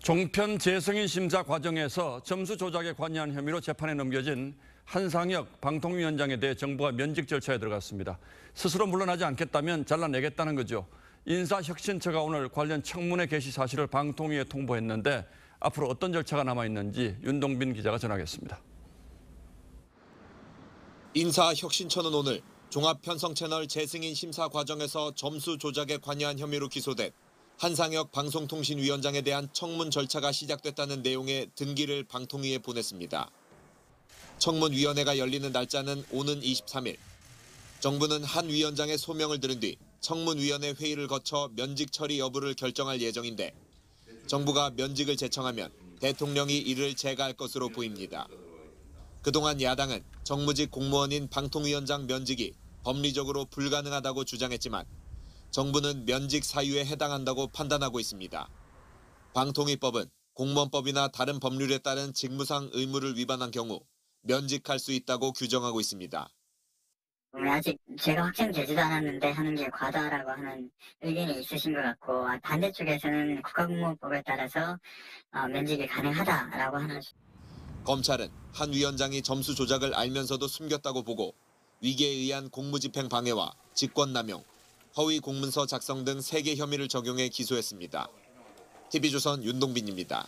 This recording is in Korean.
종편 재승인 심사 과정에서 점수 조작에 관여한 혐의로 재판에 넘겨진 한상혁 방통위원장에 대해 정부가 면직 절차에 들어갔습니다. 스스로 물러나지 않겠다면 잘라내겠다는 거죠. 인사혁신처가 오늘 관련 청문회 개시 사실을 방통위에 통보했는데 앞으로 어떤 절차가 남아 있는지 윤동빈 기자가 전하겠습니다. 인사혁신처는 오늘 종합편성채널 재승인 심사 과정에서 점수 조작에 관여한 혐의로 기소된 한상혁 방송통신위원장에 대한 청문 절차가 시작됐다는 내용의 등기를 방통위에 보냈습니다. 청문위원회가 열리는 날짜는 오는 23일. 정부는 한 위원장의 소명을 들은 뒤 청문위원회 회의를 거쳐 면직 처리 여부를 결정할 예정인데 정부가 면직을 제청하면 대통령이 이를 제거할 것으로 보입니다. 그동안 야당은 정무직 공무원인 방통위원장 면직이 법리적으로 불가능하다고 주장했지만 정부는 면직 사유에 해당한다고 판단하고 있습니다. 방통위법은 공무원법이나 다른 법률에 따른 직무상 의무를 위반한 경우 면직할 수 있다고 규정하고 있습니다. 아직 제가 확정되지도 않았는데 하는 게 과다라고 하는 의견이 있으신 것 같고 아, 반대쪽에서는 국가공무원법에 따라서 어, 면직이 가능하다라고 하는 검찰은 한 위원장이 점수 조작을 알면서도 숨겼다고 보고 위계에 의한 공무집행 방해와 직권남용, 허위 공문서 작성 등 3개 혐의를 적용해 기소했습니다. TV조선 윤동빈입니다.